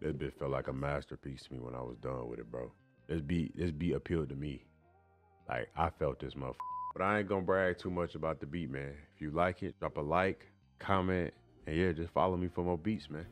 This bitch felt like a masterpiece to me when I was done with it, bro. This beat, this beat appealed to me. Like I felt this motherfucker. But I ain't gonna brag too much about the beat, man. If you like it, drop a like, comment, and yeah, just follow me for more beats, man.